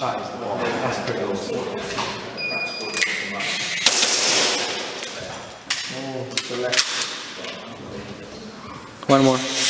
That is the one. That's pretty awesome. One more.